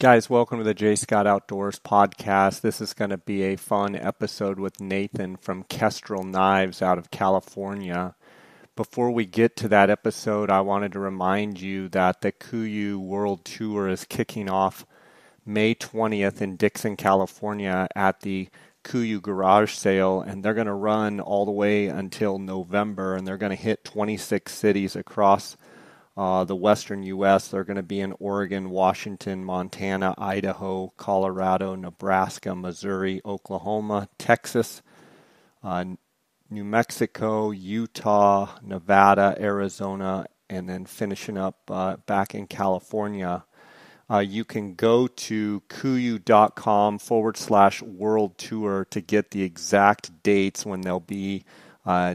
Guys, welcome to the Jay Scott Outdoors podcast. This is going to be a fun episode with Nathan from Kestrel Knives out of California. Before we get to that episode, I wanted to remind you that the KUIU World Tour is kicking off May 20th in Dixon, California at the KUIU Garage Sale, and they're going to run all the way until November, and they're going to hit 26 cities across uh, the western U.S. They're going to be in Oregon, Washington, Montana, Idaho, Colorado, Nebraska, Missouri, Oklahoma, Texas, uh, New Mexico, Utah, Nevada, Arizona, and then finishing up uh, back in California. Uh, you can go to kuiu.com forward slash world tour to get the exact dates when they'll be uh,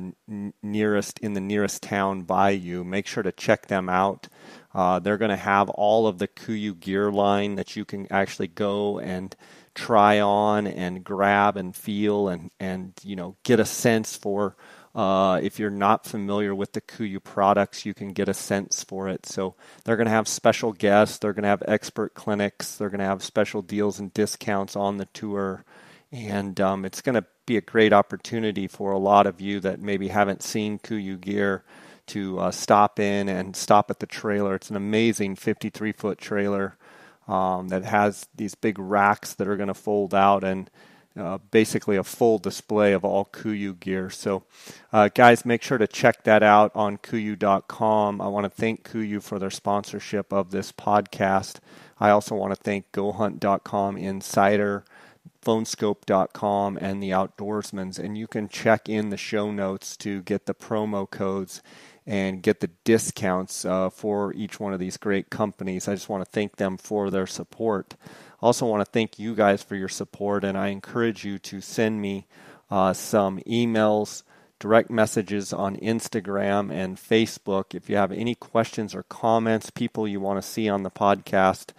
nearest in the nearest town by you. Make sure to check them out. Uh, they're going to have all of the KUIU gear line that you can actually go and try on and grab and feel and and you know get a sense for. Uh, if you're not familiar with the KUIU products, you can get a sense for it. So they're going to have special guests. They're going to have expert clinics. They're going to have special deals and discounts on the tour and um, it's going to be a great opportunity for a lot of you that maybe haven't seen KUIU gear to uh, stop in and stop at the trailer. It's an amazing 53 foot trailer um, that has these big racks that are going to fold out and uh, basically a full display of all KUIU gear. So, uh, guys, make sure to check that out on KUIU.com. I want to thank KUIU for their sponsorship of this podcast. I also want to thank GoHunt.com Insider phoneskope.com and the outdoorsmans and you can check in the show notes to get the promo codes and get the discounts uh, for each one of these great companies. I just want to thank them for their support. Also want to thank you guys for your support and i encourage you to send me uh, some emails direct messages on instagram and facebook. If you have any questions or comments people you want to see on the podcast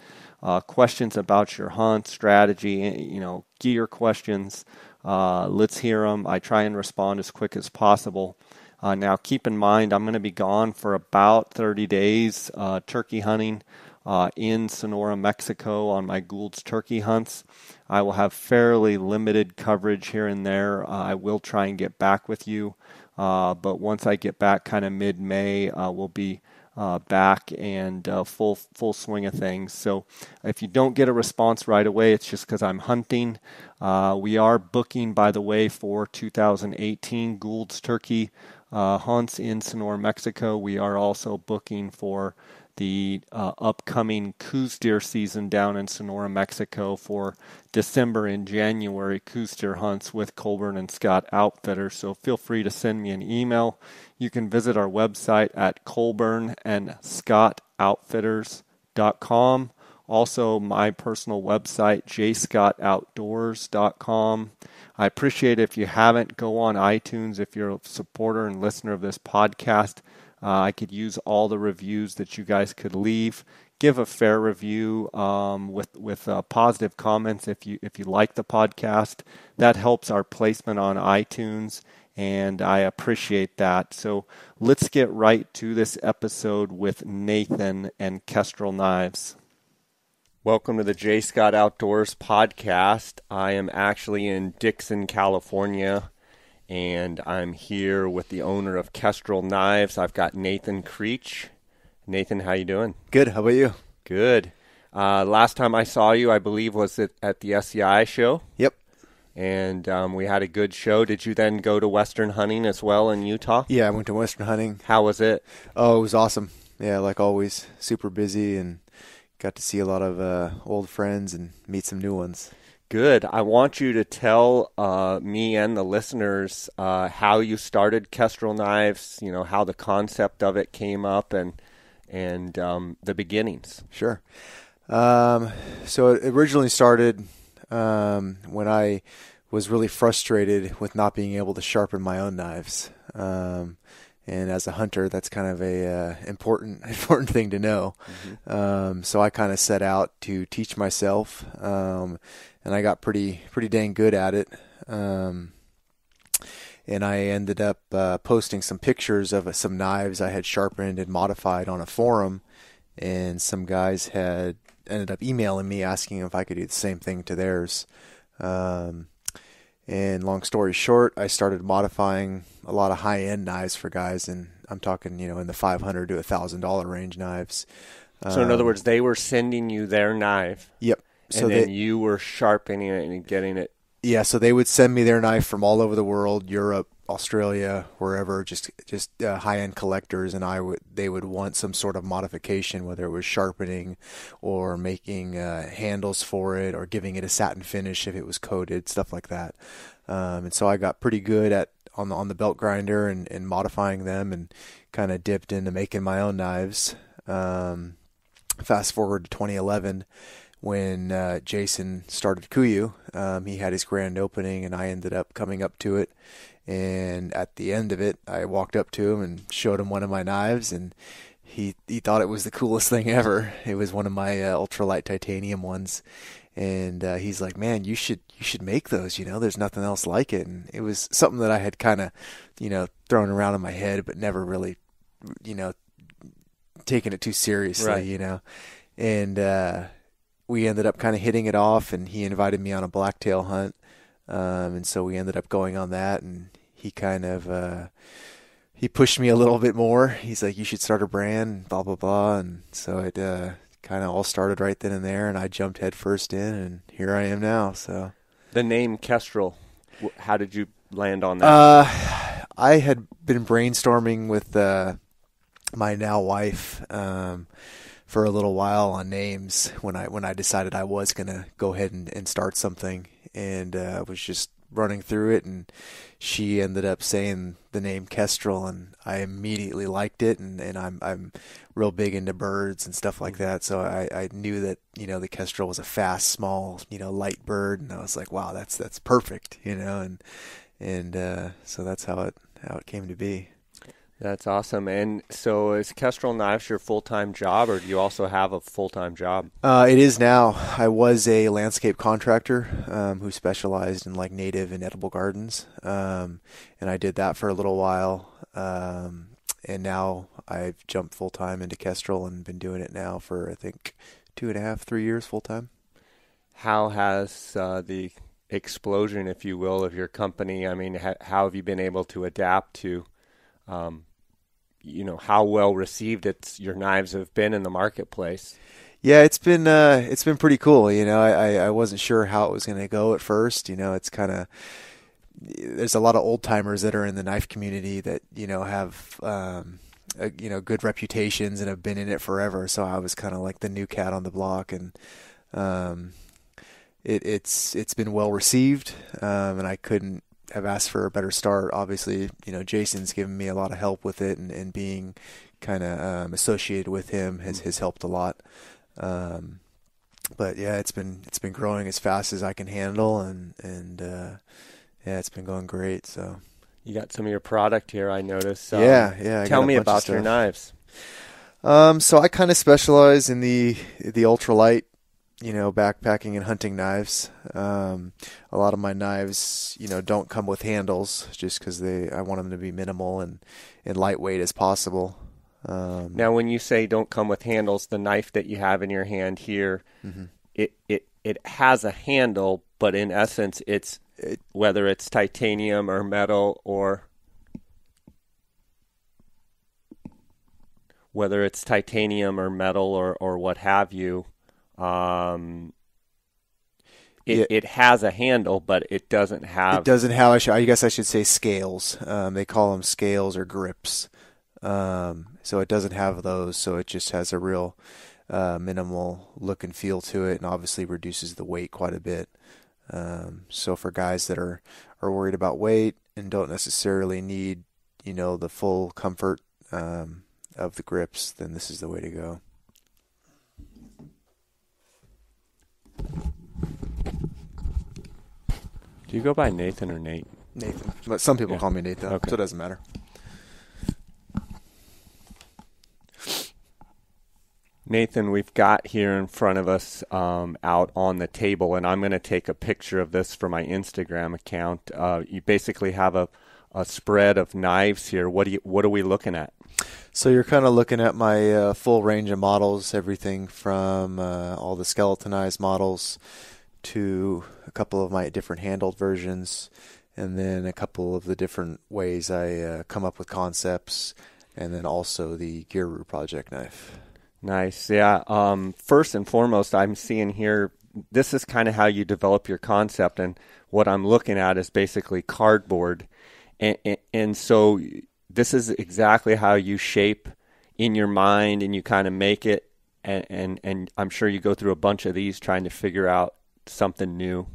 uh, questions about your hunt strategy, eh, you know, gear questions. Uh, let's hear them. I try and respond as quick as possible. Uh, now, keep in mind, I'm going to be gone for about 30 days uh, turkey hunting uh, in Sonora, Mexico on my Gould's turkey hunts. I will have fairly limited coverage here and there. Uh, I will try and get back with you. but once I get back kind of mid May, we'll be uh, back and uh, full full swing of things. So if you don't get a response right away, it's just because I'm hunting. Uh, we are booking, by the way, for 2018 Gould's Turkey uh, hunts in Sonora, Mexico. We are also booking for the uh, upcoming Coues deer season down in Sonora, Mexico for December and January Coues deer hunts with Colburn and Scott Outfitters. So feel free to send me an email. You can visit our website at Colburn and Scott. Also, my personal website, jayscottoutdoors.com. I appreciate if you haven't, go on iTunes if you're a supporter and listener of this podcast. Uh, I could use all the reviews that you guys could leave. Give a fair review um, with with uh, positive comments if you if you like the podcast. That helps our placement on iTunes, and I appreciate that. So let's get right to this episode with Nathan and Kestrel Knives. Welcome to the Jay Scott Outdoors podcast. I am actually in Dixon, California and I'm here with the owner of Kestrel Knives. I've got Nathan Creech. Nathan, how you doing? Good. How about you? Good. Uh, last time I saw you, I believe, was it at the SCI show. Yep. And um, we had a good show. Did you then go to Western hunting as well in Utah? Yeah, I went to Western hunting. How was it? Oh, it was awesome. Yeah, like always, super busy and got to see a lot of uh, old friends and meet some new ones. Good. I want you to tell uh, me and the listeners uh, how you started Kestrel Knives. You know how the concept of it came up and and um, the beginnings. Sure. Um, so it originally started um, when I was really frustrated with not being able to sharpen my own knives. Um, and as a hunter, that's kind of a uh, important important thing to know. Mm-hmm. Um, so I kind of set out to teach myself, um, and I got pretty pretty dang good at it. Um, and I ended up uh, posting some pictures of uh, some knives I had sharpened and modified on a forum, and some guys had ended up emailing me asking if I could do the same thing to theirs. Um, and long story short, I started modifying a lot of high end knives for guys, and I'm talking, you know, in the 500 to a thousand dollar range knives. So in other um, words, they were sending you their knife, Yep. and So then they, you were sharpening it and getting it. yeah, so they would send me their knife from all over the world, Europe, Australia, wherever, just just uh, high end collectors, and I would they would want some sort of modification, whether it was sharpening or making uh, handles for it or giving it a satin finish if it was coated, stuff like that. Um, and so I got pretty good at on the on the belt grinder and, and modifying them, and kind of dipped into making my own knives. Um, fast forward to 2011 when uh, Jason started KUIU. Um, he had his grand opening, and I ended up coming up to it. And at the end of it, I walked up to him and showed him one of my knives, and he he thought it was the coolest thing ever. It was one of my uh, ultralight titanium ones, and uh, he's like, "Man, you should you should make those. You know, there's nothing else like it." And it was something that I had kind of, you know, thrown around in my head, but never really, you know, taken it too seriously. Right. You know, and uh, we ended up kind of hitting it off, and he invited me on a blacktail hunt, um, and so we ended up going on that, and he kind of. Uh, he pushed me a little bit more. He's like, "You should start a brand, blah blah blah," and so it uh, kind of all started right then and there. And I jumped headfirst in, and here I am now. So The name Kestrel. How did you land on that? uh, I had been brainstorming with uh, my now wife um, for a little while on names when I when I decided I was gonna go ahead and, and start something, and uh, was just running through it, and she ended up saying the name Kestrel, and I immediately liked it, and, and I'm I'm real big into birds and stuff like that, so I, I knew that you know the Kestrel was a fast, small, you know, light bird, and I was like, wow, that's that's perfect, you know, and and uh, so that's how it how it came to be. That's awesome. And so is Kestrel Knives your full time job, or do you also have a full time job? Uh, it is now. I was a landscape contractor um, who specialized in like native and edible gardens, um, and I did that for a little while. Um, and now I've jumped full time into Kestrel and been doing it now for I think two and a half, three years full time. How has uh, the explosion, if you will, of your company? I mean, ha- how have you been able to adapt to, um, you know, how well received it's your knives have been in the marketplace? Yeah, it's been uh, it's been pretty cool. You know, I, I, wasn't sure how it was going to go at first. You know, it's kind of there's a lot of old timers that are in the knife community that you know have um, uh, you know good reputations and have been in it forever. So I was kind of like the new cat on the block, and um, it, it's it's been well received, um, and I couldn't have asked for a better start. Obviously, you know, Jason's given me a lot of help with it, and, and being kind of um, associated with him has has helped a lot. Um, but yeah, it's been it's been growing as fast as I can handle, and and uh, yeah, it's been going great. So You got some of your product here, I noticed. Um, yeah, yeah. I Tell me about your knives. Um, so I kind of specialize in the the ultralight, you know, backpacking and hunting knives. Um, a lot of my knives, you know, don't come with handles just because they I want them to be minimal and and lightweight as possible. Um, Now, when you say don't come with handles, the knife that you have in your hand here, Mm-hmm. it, it, it has a handle, but in essence, it's It- whether it's titanium or metal or whether it's titanium or metal or, or what have you, um, it, Yeah. it has a handle, but it doesn't have. It doesn't have. I, should, I guess I should say scales. Um, they call them scales or grips. Um, so it doesn't have those. So it just has a real uh, minimal look and feel to it, and obviously reduces the weight quite a bit. Um, so for guys that are are worried about weight and don't necessarily need, you know, the full comfort um, of the grips, then this is the way to go. Do you go by Nathan or Nate? Nathan, but some people Yeah. call me Nathan, Okay. so it doesn't matter. Nathan, we've got here in front of us um, out on the table, and I'm going to take a picture of this for my Instagram account. Uh, you basically have a, a spread of knives here. What do you? What are we looking at? So you're kind of looking at my uh, full range of models, everything from uh, all the skeletonized models to a couple of my different handled versions, and then a couple of the different ways I uh, come up with concepts, and then also the Giru project knife. Nice. Yeah. Um, first and foremost, I'm seeing here this is kind of how you develop your concept, and what I'm looking at is basically cardboard, and, and, and so this is exactly how you shape in your mind and you kind of make it and, and and I'm sure you go through a bunch of these trying to figure out something new.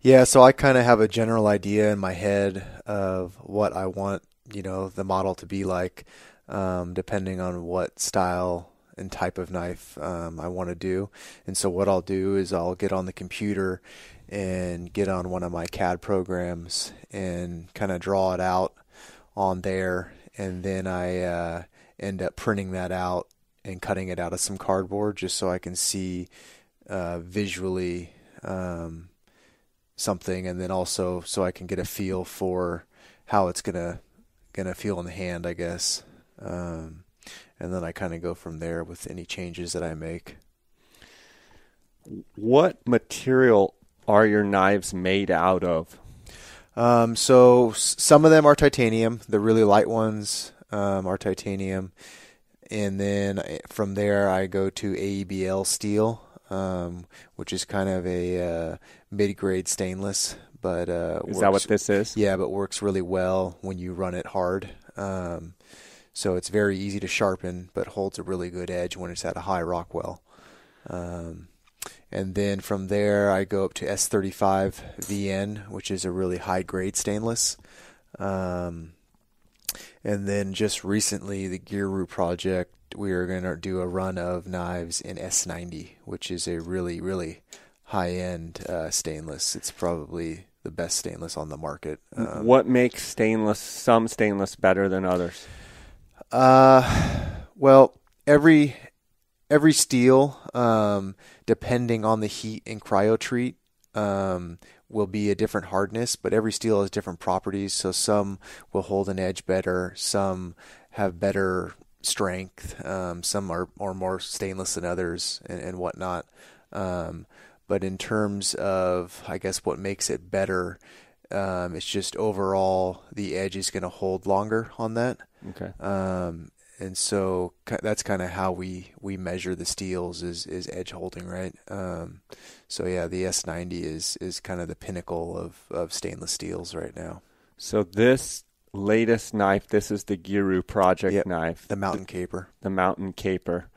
Yeah, so I kind of have a general idea in my head of what I want, you know, the model to be like, um, depending on what style and type of knife um, I want to do. And so what I'll do is I'll get on the computer and get on one of my CAD programs and kind of draw it out on there and then I uh, end up printing that out and cutting it out of some cardboard just so I can see uh, visually um, something, and then also so I can get a feel for how it's gonna gonna feel in the hand, I guess. Um, and then I kind of go from there with any changes that I make. What material are your knives made out of? Um, so some of them are titanium. The really light ones um, are titanium, and then eh, from there I go to AEBL steel, um, which is kind of a uh, mid-grade stainless. But uh, is works, that what this is? Yeah, but works really well when you run it hard. Um, so it's very easy to sharpen, but holds a really good edge when it's at a high Rockwell. Um, and then from there I go up to S35 VN, which is a really high grade stainless. Um, and then just recently, the Giru project, we are going to do a run of knives in S90, which is a really, really high end uh, stainless. It's probably the best stainless on the market. Um, what makes stainless, some stainless, better than others? Uh, well, every every steel, um, depending on the heat and cryo treat, um, will be a different hardness, but every steel has different properties. So some will hold an edge better, some have better strength, um, some are, are more stainless than others, and, and whatnot. Um, but in terms of, I guess, what makes it better, um, it's just overall the edge is going to hold longer on that. Okay. Um, and so that's kind of how we, we measure the steels is, is edge holding, right? Um, so yeah, the S90 is is kind of the pinnacle of, of stainless steels right now. So this latest knife, this is the Giru project yep, knife, the Mountain Caper. The Mountain Caper.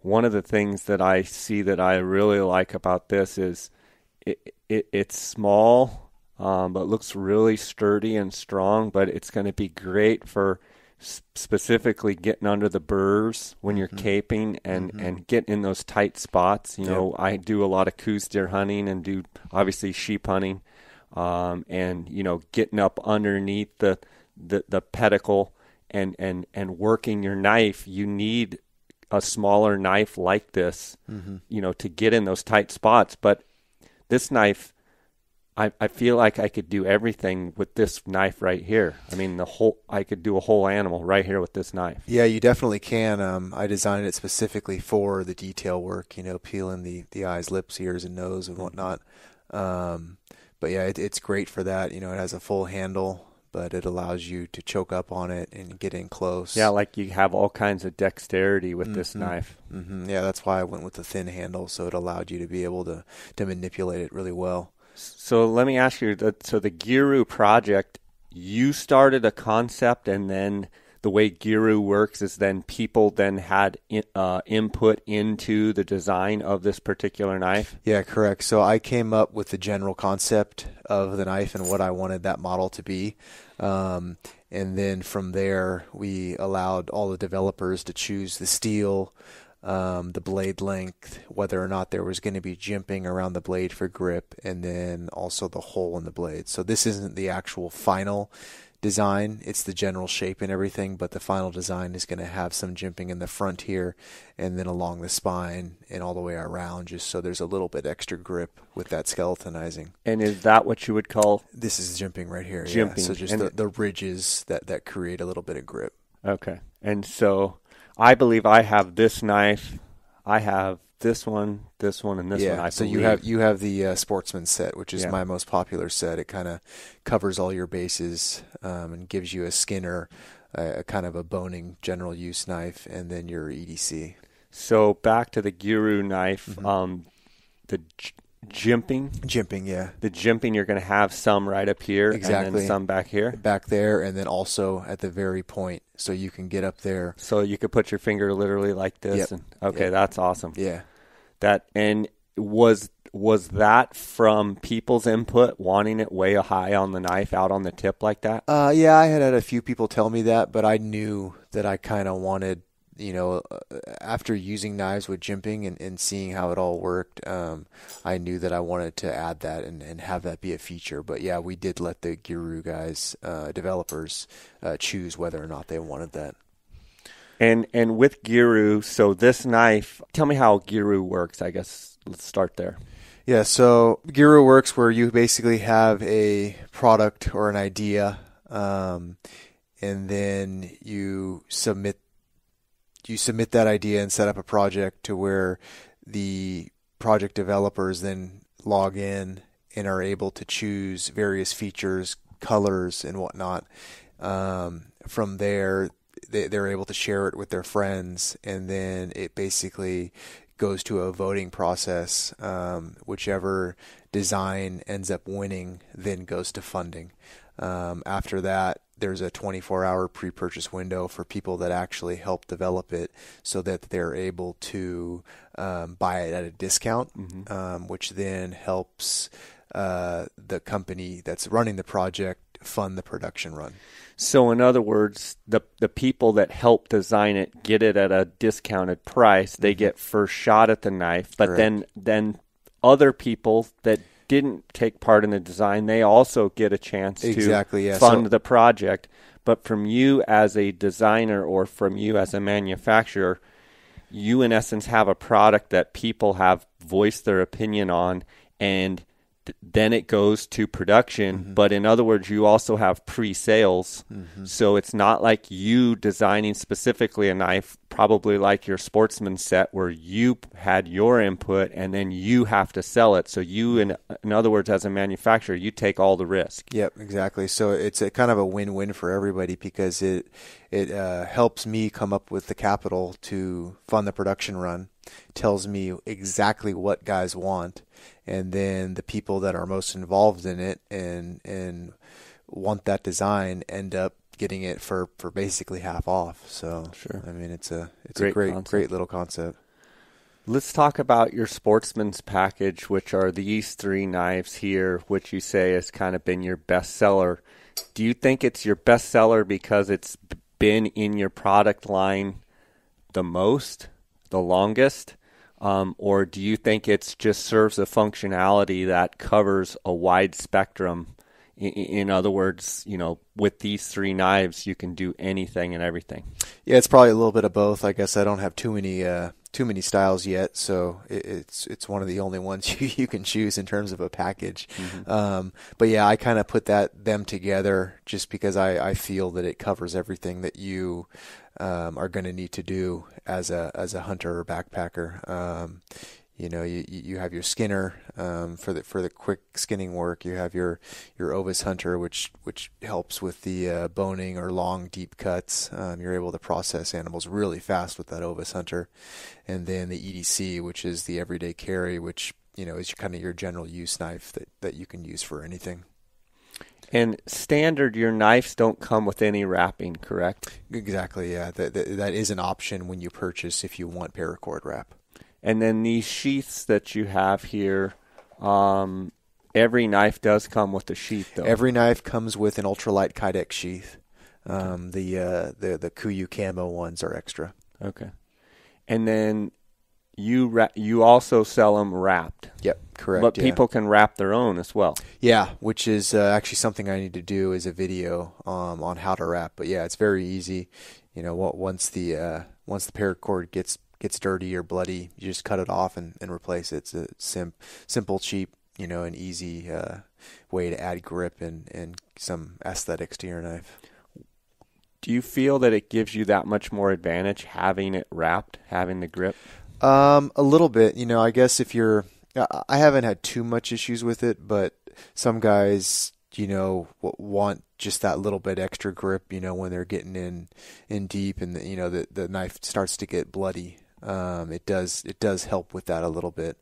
One of the things that I see that I really like about this is it, it it's small, um, but looks really sturdy and strong. But it's going to be great for specifically getting under the burrs when you're mm-hmm. caping and mm-hmm. and getting in those tight spots. You know. I do a lot of Coues deer hunting and do obviously sheep hunting, um, and you know, getting up underneath the the, the pedicle and and and working your knife. You need a smaller knife like this, mm-hmm. you know, to get in those tight spots. But this knife I, I feel like I could do everything with this knife right here. I mean, the whole I could do a whole animal right here with this knife. Yeah, you definitely can. Um, I designed it specifically for the detail work. You know, peeling the the eyes, lips, ears, and nose and whatnot. Um, but yeah, it, it's great for that. You know, it has a full handle, but it allows you to choke up on it and get in close. Yeah, like you have all kinds of dexterity with mm-hmm. this knife. Mm-hmm. Yeah, that's why I went with the thin handle, so it allowed you to be able to to manipulate it really well. So let me ask you. So the Giru project, you started a concept, and then the way Giru works is then people then had uh, input into the design of this particular knife. Yeah, correct. So I came up with the general concept of the knife and what I wanted that model to be. Um, and then from there, we allowed all the developers to choose the steel, um, the blade length, whether or not there was going to be jimping around the blade for grip, and then also the hole in the blade. So this isn't the actual final design, it's the general shape and everything, but the final design is going to have some jimping in the front here and then along the spine and all the way around, just so there's a little bit extra grip with that skeletonizing. And is that what you would call? This is jimping right here. Jimping. Yeah. So just the, the ridges that, that create a little bit of grip. Okay. And so I believe I have this knife. I have this one, this one, and this yeah, one. I so you have you have the uh, sportsman set, which is Yeah. my most popular set. It kind of covers all your bases um, and gives you a skinner, a, a kind of a boning general use knife, and then your EDC. So back to the Guru knife. Mm-hmm. Um, the jimping, Jimping, yeah, the jimping. You're going to have some right up here, and Exactly. then some back here. back there, and then also at the very point, so you can get up there. So you could put your finger literally like this. Yep. And, okay, Yep. that's awesome. Yeah, That and was was that from people's input wanting it way high on the knife out on the tip like that? uh, yeah. I had had a few people tell me that, but I knew that I kind of wanted. You know, uh, after using knives with jimping and, and seeing how it all worked, um, I knew that I wanted to add that and, and have that be a feature. But yeah, we did let the Guru guys, uh, developers, uh, choose whether or not they wanted that. And and with Giru, so this knife, tell me how Giru works. I guess let's start there. Yeah, so Giro works where you basically have a product or an idea, um, and then you submit you submit that idea and set up a project to where the project developers then log in and are able to choose various features, colors, and whatnot. Um, from there, they, they're able to share it with their friends, and then it basically goes to a voting process. Um, whichever design ends up winning then goes to funding. Um, after that, there's a 24 hour pre purchase window for people that actually help develop it so that they're able to um, buy it at a discount, um, which then helps uh, the company that's running the project fund the production run. So in other words, the the people that help design it get it at a discounted price. They get first shot at the knife, but then then other people that didn't take part in the design, they also get a chance Exactly, to yeah. fund So- the project. But from you as a designer or from you as a manufacturer, you in essence have a product that people have voiced their opinion on and then it goes to production. Mm-hmm. but in other words you also have pre-sales. So it's not like you designing specifically a knife probably like your sportsman set where you had your input and then you have to sell it. So you in in other words as a manufacturer you take all the risk. Yep, exactly. So it's a kind of a win-win for everybody because it it uh, helps me come up with the capital to fund the production run, tells me exactly what guys want, and then the people that are most involved in it and and want that design end up getting it for, for basically half off. So Sure. I mean it's a it's Great a great concept. great little concept. Let's talk about your sportsman's package, which are these three knives here, which you say has kind of been your best seller. Do you think it's your best seller because it's been in your product line the most, the longest? Um, or do you think it just serves a functionality that covers a wide spectrum? In, in other words, you know, with these three knives, you can do anything and everything. Yeah, it's probably a little bit of both. I guess I don't have too many uh, too many styles yet, so it, it's it's one of the only ones you, you can choose in terms of a package. Um, but yeah, I kind of put that them together just because I, I feel that it covers everything that you um, are going to need to do as a as a hunter or backpacker. Um, you know, you, you have your skinner um, for the for the quick skinning work. You have your your Ovis Hunter, which which helps with the uh, boning or long deep cuts. Um, you're able to process animals really fast with that Ovis Hunter, and then the EDC, which is the everyday carry, which you know is kind of your general use knife that that you can use for anything. And standard, your knives don't come with any wrapping, correct? Exactly, yeah. That, that that is an option when you purchase if you want paracord wrap. And then these sheaths that you have here, um, every knife does come with a sheath, though. Every knife comes with an ultralight Kydex sheath. Um, the uh, the the KUIU camo ones are extra. okay. And then you ra- you also sell them wrapped, Yep, correct. but yeah. people can wrap their own as well. Yeah, which is uh, actually something I need to do is a video um, on how to wrap. But yeah, it's very easy. You know, what once the uh, once the paracord gets gets dirty or bloody, you just cut it off and, and replace it. It's a sim- simple, cheap, you know, an easy uh, way to add grip and, and some aesthetics to your knife. Do you feel that it gives you that much more advantage having it wrapped, having the grip? Um, a little bit. You know, I guess if you're, I haven't had too much issues with it, but some guys, you know, want just that little bit extra grip. You know, when they're getting in in deep and the, you know the the knife starts to get bloody. Um, it does it does help with that a little bit.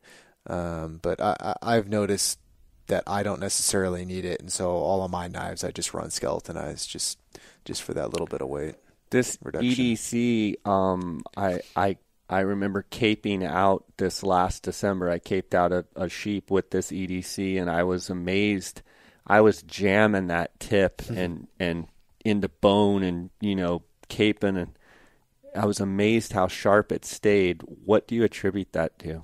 Um, but I, I I've noticed that I don't necessarily need it, and so all of my knives I just run skeletonized just just for that little bit of weight. This reduction. EDC, um, I I I remember caping out this last December. I caped out a, a sheep with this EDC, and I was amazed. I was jamming that tip and and into bone, and you know caping, and I was amazed how sharp it stayed. What do you attribute that to?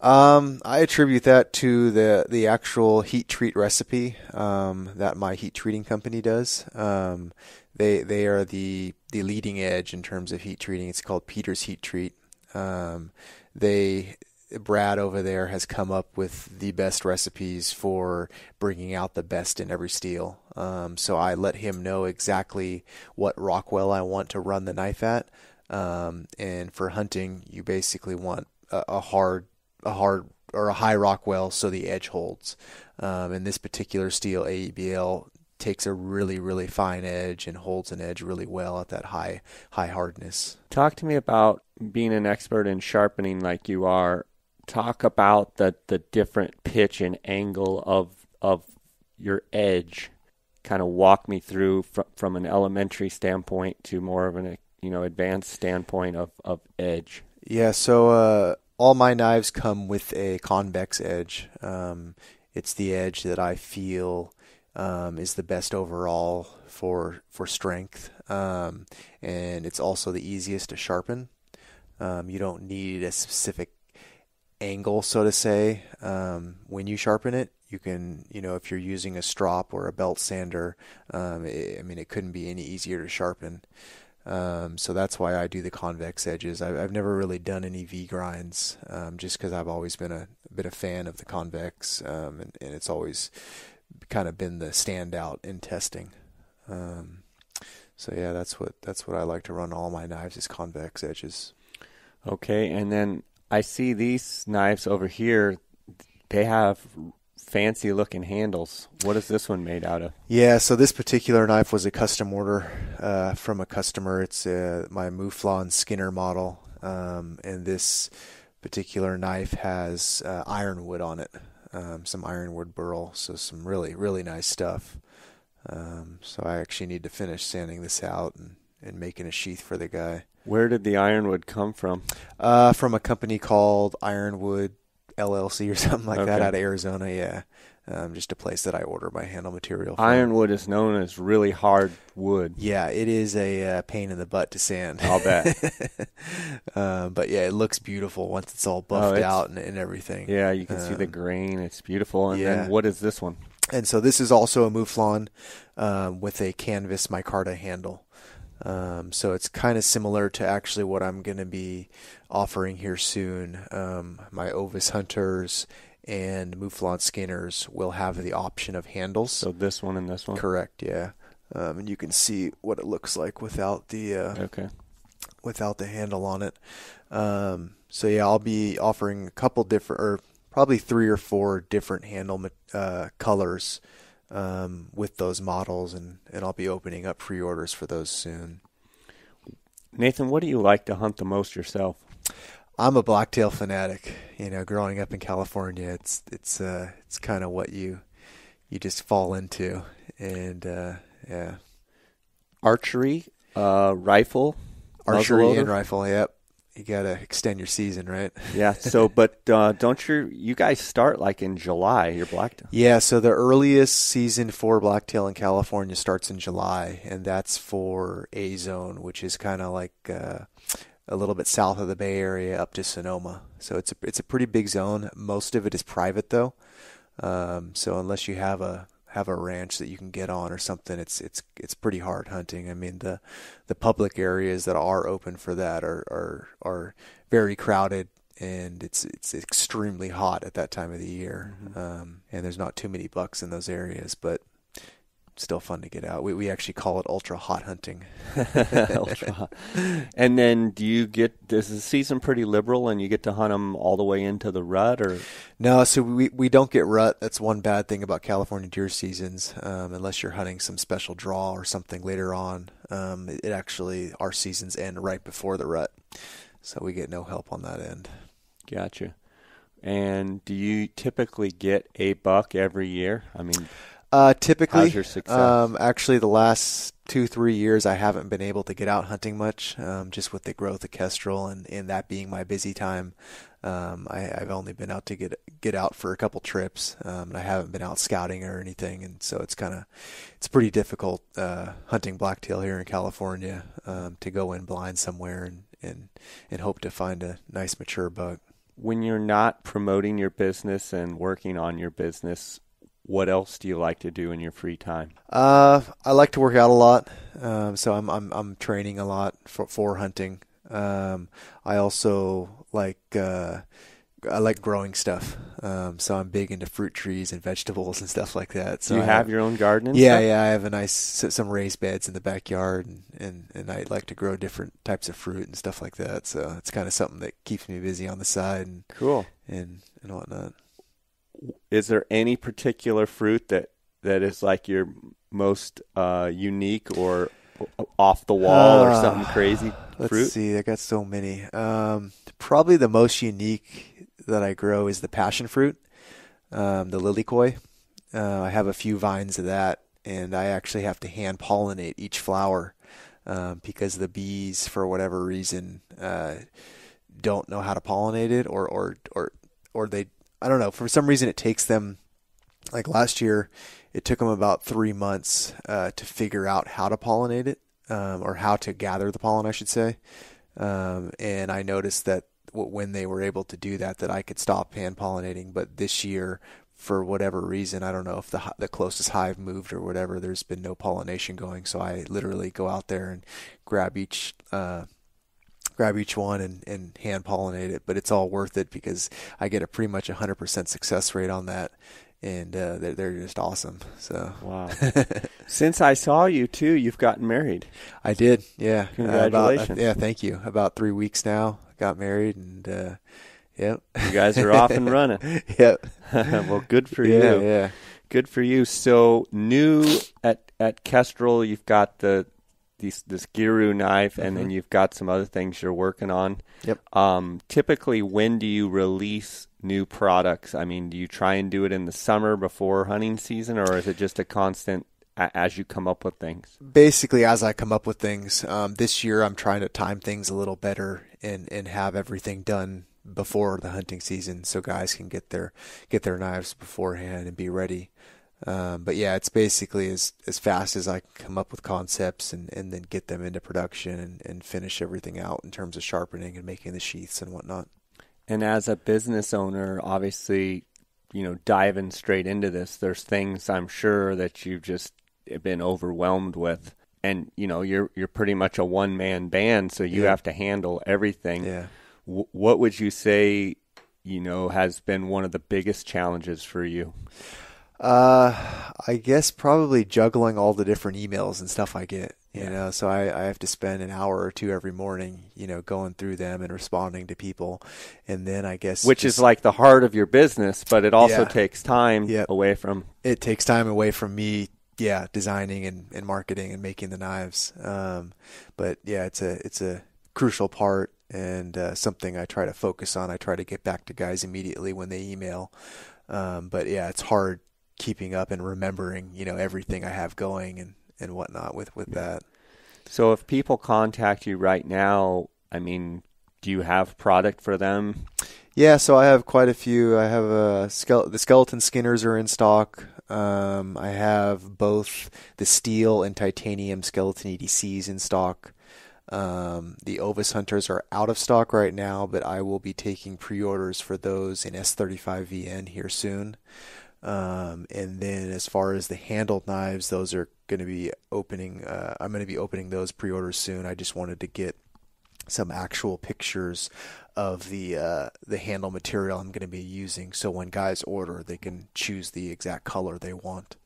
Um, I attribute that to the the actual heat treat recipe um, that my heat treating company does. Um, they they are the the leading edge in terms of heat treating. It's called Peter's Heat Treat. Um, they Brad over there has come up with the best recipes for bringing out the best in every steel. Um, so I let him know exactly what Rockwell I want to run the knife at. Um, and for hunting, you basically want a, a hard a hard or a high Rockwell so the edge holds. Um, and this particular steel AEBL takes a really really fine edge and holds an edge really well at that high high hardness. Talk to me about being an expert in sharpening like you are. Talk about the the different pitch and angle of of your edge. Kind of walk me through from from an elementary standpoint to more of an you know advanced standpoint of of edge. Yeah, so uh, all my knives come with a convex edge. Um, it's the edge that I feel um, is the best overall for for strength, um, and it's also the easiest to sharpen. Um, you don't need a specific angle, so to say, um, when you sharpen it. You can, you know, if you're using a strop or a belt sander, um, it, I mean, it couldn't be any easier to sharpen. Um, so that's why I do the convex edges. I, have never really done any V grinds, um, just because I've always been a, a, bit of fan of the convex, um, and, and, it's always kind of been the standout in testing. Um, so yeah, that's what that's what I like to run all my knives is convex edges. Okay, and then I see these knives over here. They have fancy looking handles. What is this one made out of? Yeah, so this particular knife was a custom order uh, from a customer. It's uh, my Mouflon Skinner model, um, and this particular knife has uh, ironwood on it, um, some ironwood burl, so some really really nice stuff. Um, so I actually need to finish sanding this out and, and making a sheath for the guy. Where did the ironwood come from? Uh, from a company called Ironwood LLC or something like okay. that out of Arizona. Yeah, um, just a place that I order my handle material. From. Ironwood is known as really hard wood. Yeah, it is a uh, pain in the butt to sand. I'll bet. um, but yeah, it looks beautiful once it's all buffed oh, it's, out and, and, everything. Yeah, you can um, see the um, grain. It's beautiful. And yeah. then what is this one? And so this is also a Mouflon um, with a canvas micarta handle. Um, so it's kind of similar to actually what I'm going to be offering here soon. Um, my Ovis Hunters and Mouflon Skinners will have the option of handles. So this one and this one? Correct, yeah. Um, and you can see what it looks like without the uh, okay without the handle on it. Um, so yeah, I'll be offering a couple different, or probably three or four different handle uh, colors um, with those models, and, and I'll be opening up pre-orders for those soon. Nathan, what do you like to hunt the most yourself? I'm a blacktail fanatic. You know, growing up in California, it's it's uh, it's kind of what you you just fall into, and uh, yeah. Archery, uh, rifle, archery and rifle. Yep you gotta extend your season, right? yeah. So, but uh, don't you you guys start like in July? Your blacktail. Yeah. So the earliest season for blacktail in California starts in July, and that's for A zone, which is kind of like uh, a little bit south of the Bay Area up to Sonoma. So it's a it's a pretty big zone. Most of it is private though. Um, so unless you have a have a ranch that you can get on or something, it's it's it's pretty hard hunting. I mean the the public areas that are open for that are are are very crowded and it's it's extremely hot at that time of the year. Mm-hmm. Um, and there's not too many bucks in those areas, but still fun to get out. We we actually call it ultra hot hunting. ultra hot. And then do you get is the season pretty liberal and you get to hunt them all the way into the rut or No, so we we don't get rut. That's one bad thing about California deer seasons. Um, unless you're hunting some special draw or something later on, um, it, it actually our seasons end right before the rut, so we get no help on that end. Gotcha. And do you typically get a buck every year? I mean, Uh, typically, How's your success? Um, actually, the last two three years, I haven't been able to get out hunting much, um, just with the growth of Kestrel and, and that being my busy time. Um, I, I've only been out to get get out for a couple trips, um, and I haven't been out scouting or anything, and so it's kind of it's pretty difficult uh, hunting blacktail here in California um, to go in blind somewhere and, and and hope to find a nice mature buck. when you're not promoting your business and working on your business, what else do you like to do in your free time? Uh, I like to work out a lot, um, so I'm I'm I'm training a lot for for hunting. Um, I also like uh, I like growing stuff, um, so I'm big into fruit trees and vegetables and stuff like that. So do you I have your own garden? yeah, stuff? yeah. I have a nice some raised beds in the backyard, and, and and I like to grow different types of fruit and stuff like that. So it's kind of something that keeps me busy on the side and Cool. and and whatnot. Is there any particular fruit that that is like your most uh, unique or off the wall or Ah, something crazy Let's fruit? see. I got so many. Um, probably the most unique that I grow is the passion fruit, um, the lilikoi. Uh, I have a few vines of that, and I actually have to hand pollinate each flower um, because the bees, for whatever reason, uh, don't know how to pollinate it, or or or or they. I don't know. For some reason, it takes them. Like last year, it took them about three months uh, to figure out how to pollinate it, um, or how to gather the pollen, I should say. Um, and I noticed that when they were able to do that, that I could stop hand pollinating. But this year, for whatever reason, I don't know if the the closest hive moved or whatever. There's been no pollination going, so I literally go out there and grab each. Uh, grab each one and, and hand pollinate it, but it's all worth it because I get a pretty much 100% success rate on that, and uh, they're, they're just awesome. So Wow. Since I saw you too, you've gotten married. I did, yeah. Uh, about- Congratulations. yeah, thank you. About three weeks now, got married, and uh, yep. You guys are off and running. yep. well, good for yeah, you. yeah. Good for you. So new at at Kestrel, you've got the these this Giru knife, and then Mhm. you've got some other things you're working on. Yep. Um, typically, when do you release new products? I mean, do you try and do it in the summer before hunting season, or is it just a constant a- as you come up with things? Basically, as I come up with things, um, this year I'm trying to time things a little better and, and have everything done before the hunting season, so guys can get their get their knives beforehand and be ready. Um, but yeah, it's basically as as fast as I can come up with concepts and, and then get them into production and, and finish everything out in terms of sharpening and making the sheaths and whatnot. And as a business owner, obviously, you know, diving straight into this, there's things I'm sure that you've just been overwhelmed with. And you know, you're you're pretty much a one man band, so you Yeah. have to handle everything. Yeah. W- what would you say, you know, has been one of the biggest challenges for you? Uh, I guess probably juggling all the different emails and stuff I get. You Yeah. know, so I, I have to spend an hour or two every morning, you know, going through them and responding to people, and then I guess Which just- is like the heart of your business, but it also Yeah. takes time Yep. away from. it takes time away from me. Yeah, designing and, and marketing and making the knives. Um, but yeah, it's a it's a crucial part and uh, something I try to focus on. I try to get back to guys immediately when they email. Um, but yeah, it's hard keeping up and remembering, you know, everything I have going and, and whatnot with, with that. So if people contact you right now, I mean, do you have product for them? Yeah, so I have quite a few. I have a skele- the skeleton skinners are in stock. Um, I have both the steel and titanium skeleton EDCs in stock. Um, the Ovis Hunters are out of stock right now, but I will be taking pre-orders for those in S35VN here soon. Um, and then as far as the handled knives, those are going to be opening. Uh, I'm going to be opening those pre-orders soon. I just wanted to get some actual pictures of the uh, the handle material I'm going to be using, so when guys order, they can choose the exact color they want.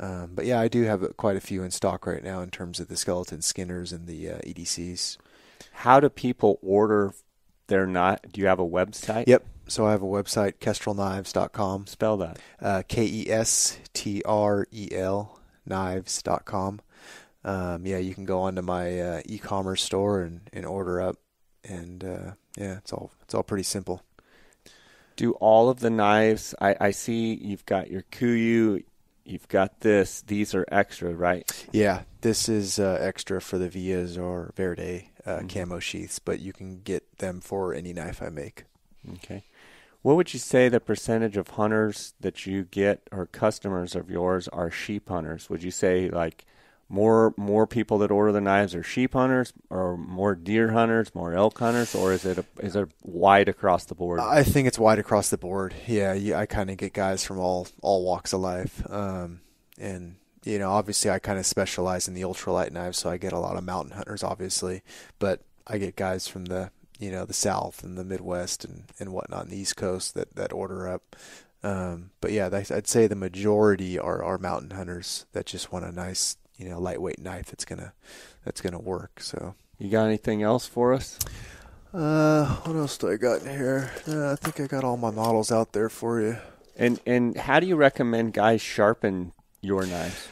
Um, but yeah, I do have quite a few in stock right now in terms of the skeleton skinners and the uh, EDCs. How do people order their knife? Do you have a website? Yep. So I have a website, kestrelknives.com. Spell that. Uh, K E S T R E L knives.com. Um, yeah, you can go onto my uh, e-commerce store and, and order up, and uh, yeah, it's all it's all pretty simple. Do all of the knives? I, I see you've got your Kuiu, you've got this. These are extra, right? Yeah, this is uh, extra for the Vias or Verde uh, mm-hmm. camo sheaths, but you can get them for any knife I make. Okay. What would you say the percentage of hunters that you get or customers of yours are sheep hunters? Would you say like more more people that order the knives are sheep hunters, or more deer hunters, more elk hunters, or is it a, is it wide across the board? I think it's wide across the board. Yeah, I kind of get guys from all all walks of life, um, and you know, obviously, I kind of specialize in the ultralight knives, so I get a lot of mountain hunters, obviously, but I get guys from the you know the South and the Midwest and and whatnot, and the East Coast that that order up. Um, but yeah, I'd say the majority are, are mountain hunters that just want a nice you know lightweight knife that's gonna that's gonna work. So you got anything else for us? Uh, what else do I got in here? Uh, I think I got all my models out there for you. And and how do you recommend guys sharpen your knives?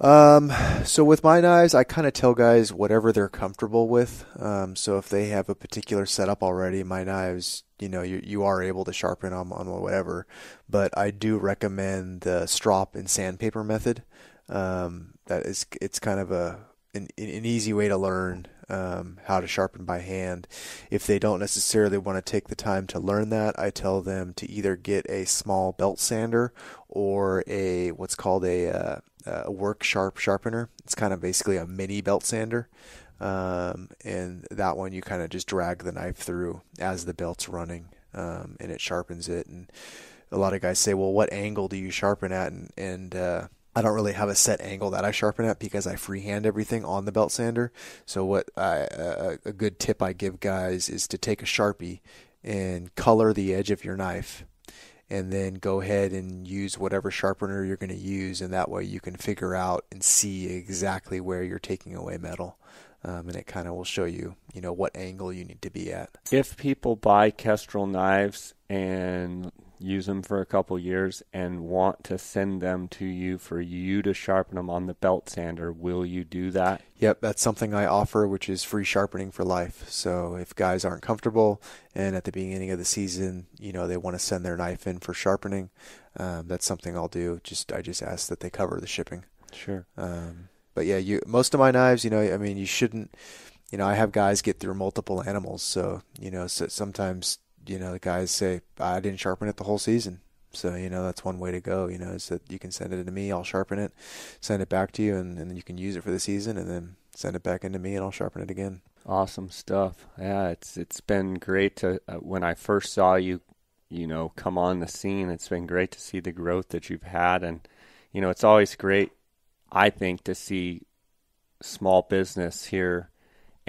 Um, so with my knives, I kind of tell guys whatever they're comfortable with. Um, so if they have a particular setup already, my knives, you know, you you are able to sharpen them on whatever. But I do recommend the strop and sandpaper method. Um, that is it's kind of a an, an easy way to learn um, how to sharpen by hand. If they don't necessarily want to take the time to learn that, I tell them to either get a small belt sander or a what's called a, uh, a work sharp sharpener. It's kind of basically a mini belt sander. Um, and that one you kind of just drag the knife through as the belt's running, um, and it sharpens it. And a lot of guys say, "Well, what angle do you sharpen at?" And, and uh, I don't really have a set angle that I sharpen at because I freehand everything on the belt sander. So what I, uh, a good tip I give guys is to take a sharpie and color the edge of your knife, and then go ahead and use whatever sharpener you're going to use, and that way you can figure out and see exactly where you're taking away metal. Um, and it kind of will show you, you know, what angle you need to be at. If people buy Kestrel knives and use them for a couple years and want to send them to you for you to sharpen them on the belt sander, will you do that? Yep, that's something I offer, which is free sharpening for life. So if guys aren't comfortable and at the beginning of the season, you know, they want to send their knife in for sharpening, um, that's something I'll do. Just I just ask that they cover the shipping. Sure. Um, but yeah, you most of my knives, you know, I mean, you shouldn't. You know, I have guys get through multiple animals, so you know, so sometimes you know, the guys say, I didn't sharpen it the whole season. So, you know, that's one way to go, you know, is that you can send it to me, I'll sharpen it, send it back to you, and, and then you can use it for the season, and then send it back into me, and I'll sharpen it again. Awesome stuff. Yeah, it's it's been great to uh, when I first saw you, you know, come on the scene. It's been great to see the growth that you've had, and you know, it's always great, I think, to see small business here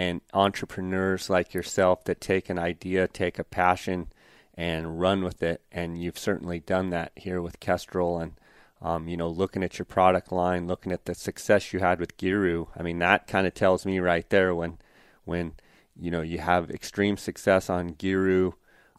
and entrepreneurs like yourself that take an idea, take a passion, and run with it. And you've certainly done that here with Kestrel and um, you know, looking at your product line, looking at the success you had with Giru. I mean, that kind of tells me right there when, when, you know, you have extreme success on Giru,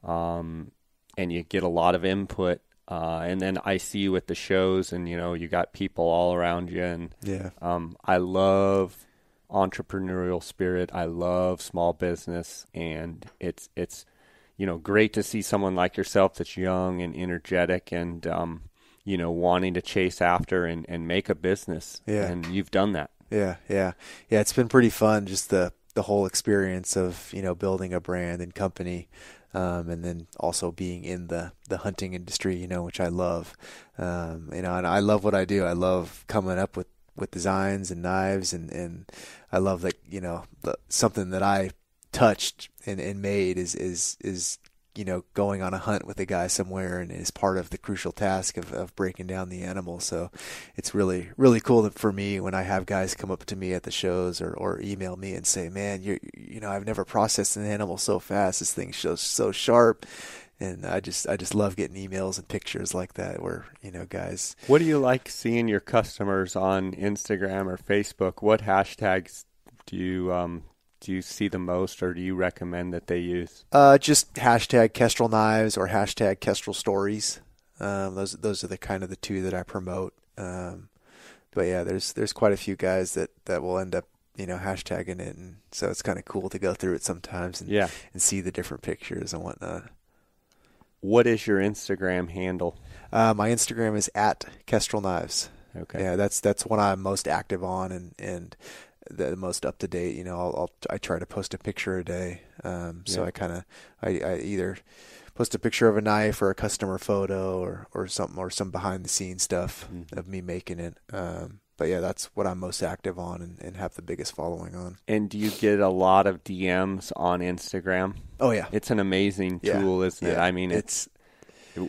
um, and you get a lot of input. Uh, and then I see you at the shows, and you know, you got people all around you, and yeah, um, I love entrepreneurial spirit. I love small business, and it's it's you know great to see someone like yourself that's young and energetic and um, you know wanting to chase after and, and make a business. Yeah, and you've done that. Yeah, yeah, yeah. It's been pretty fun, just the the whole experience of you know building a brand and company. Um, and then also being in the, the hunting industry, you know, which I love. Um, you know, and I love what I do. I love coming up with with designs and knives and and I love that you know the, something that I touched and, and made is is is you know going on a hunt with a guy somewhere and is part of the crucial task of, of breaking down the animal. So it's really really cool for me when I have guys come up to me at the shows or, or email me and say man you you know I've never processed an animal so fast. This thing shows so sharp and I just I just love getting emails and pictures like that where you know guys. What do you like seeing your customers on Instagram or Facebook? What hashtags do you um, do you see the most, or do you recommend that they use? Uh, just hashtag Kestrel knives or hashtag Kestrel stories. Um, those those are the kind of the two that I promote. Um, but yeah, there's there's quite a few guys that, that will end up you know hashtagging it, and so it's kind of cool to go through it sometimes and yeah. and see the different pictures and whatnot. What is your Instagram handle? Uh, my Instagram is at Kestrel Knives. Okay. Yeah, that's that's one I'm most active on and and the most up to date. You know, I'll, I'll, i try to post a picture a day. Um, so Yeah. I kind of I, I either post a picture of a knife or a customer photo or or something or some behind the scenes stuff Mhm. of me making it. Um, but yeah, that's what I'm most active on and, and have the biggest following on. And do you get a lot of DMs on Instagram? Oh yeah, It's an amazing Yeah. tool, isn't it? Yeah. I mean, it's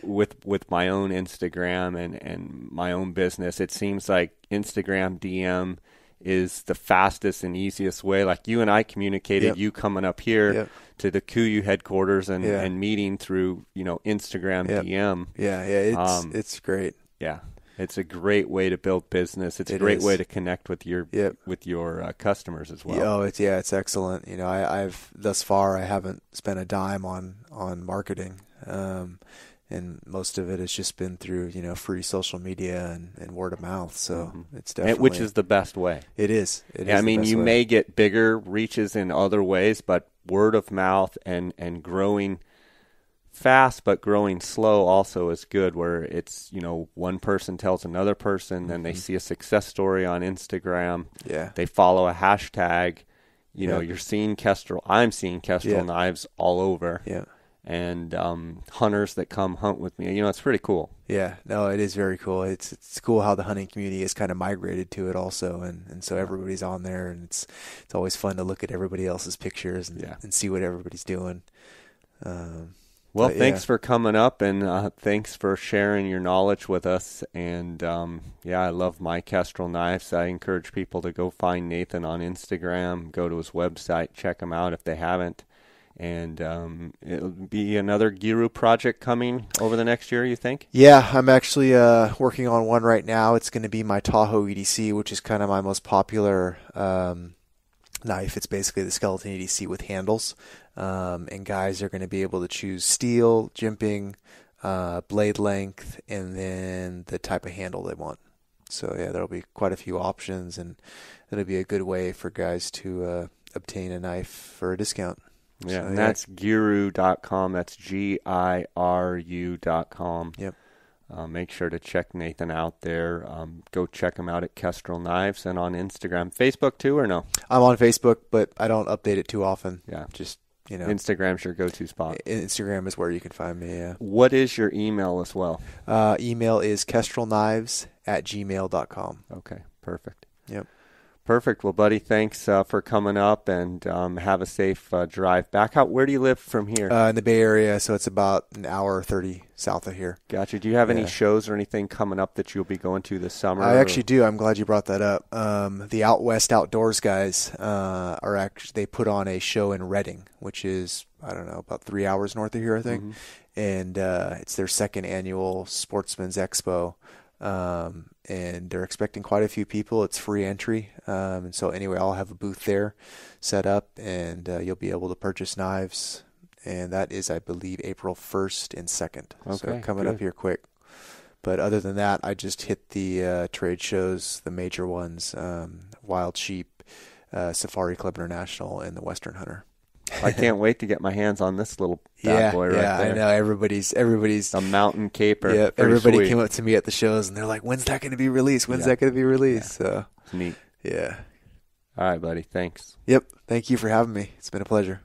with with my own Instagram and and my own business. It seems like Instagram DM is the fastest and easiest way. Like you and I communicated, Yep. you coming up here Yep. to the KUIU headquarters and Yeah. and meeting through you know Instagram Yep. DM. yeah, yeah. It's Um, it's great. Yeah. It's a great way to build business. It's a great is. way to connect with your Yep. with your uh, customers as well. Yeah, oh, it's yeah, it's excellent. You know, I, I've thus far I haven't spent a dime on on marketing, um, and most of it has just been through you know free social media and, and word of mouth. So Mhm. it's And- definitely which is the best way. it is. It yeah, is I mean, you way. may get bigger reaches in other ways, but word of mouth and and growing fast but growing slow also is good where it's you know one person tells another person then they Mhm. see a success story on Instagram yeah they follow a hashtag you know Yeah. you're seeing Kestrel I'm seeing Kestrel Yeah. knives all over yeah and um, hunters that come hunt with me you know it's pretty cool yeah no it is very cool. It's it's cool how the hunting community has kind of migrated to it also, and and so everybody's on there, and it's it's always fun to look at everybody else's pictures and Yeah. and see what everybody's doing. Um, Well, But, thanks yeah. for coming up and uh, thanks for sharing your knowledge with us. And um, yeah, I love my Kestrel knives. I encourage people to go find Nathan on Instagram, go to his website, check him out if they haven't. And um, it'll be another Giru project coming over the next year, you think? Yeah, I'm actually uh, working on one right now. It's going to be my Tahoe EDC, which is kind of my most popular um, knife. It's basically the skeleton EDC with handles. Um, and guys are going to be able to choose steel, jimping, uh, blade length, and then the type of handle they want. So yeah, there'll be quite a few options, and it'll be a good way for guys to uh, obtain a knife for a discount. Yeah, So, and yeah. that's Giru.com. That's G I R U.com. Yep. Uh, make sure to check Nathan out there. Um, go check him out at Kestrel Knives and on Instagram. Facebook too, or no? I'm on Facebook, but I don't update it too often. Yeah. Just you know, Instagram's your go to spot. Instagram is where you can find me. Yeah. What is your email as well? Uh, email is kestrelknives at gmail.com. Okay, perfect. Yep. Perfect. Well, buddy, thanks uh, for coming up and um, have a safe uh, drive back out. Where do you live from here? Uh, in the Bay Area, so it's about an hour 30 south of here. gotcha. Do you have any shows or anything coming up that you'll be going to this summer? I or- actually do. I'm glad you brought that up. Um, the Out West Outdoors guys uh, are actually they put on a show in Redding, which is I don't know about three hours north of here, I think, Mhm. and uh, it's their second annual Sportsman's Expo. Um, and they're expecting quite a few people. It's free entry, um, and so anyway, I'll have a booth there set up, and uh, you'll be able to purchase knives. And that is, I believe, April 1st and 2nd. so Okay, coming good. up here quick. But other than that, I just hit the uh, trade shows, the major ones: um, Wild Sheep, uh, Safari Club International, and the Western Hunter. I can't wait to get my hands on this little bad yeah, boy right yeah, there. I know everybody's everybody's A mountain caper. yeah. Everybody sweet. came up to me at the shows and they're like, "When's that going to be released? When's Yeah. that going to be released?" So Neat. yeah, All right, buddy. Thanks. yep. Thank you for having me. It's been a pleasure.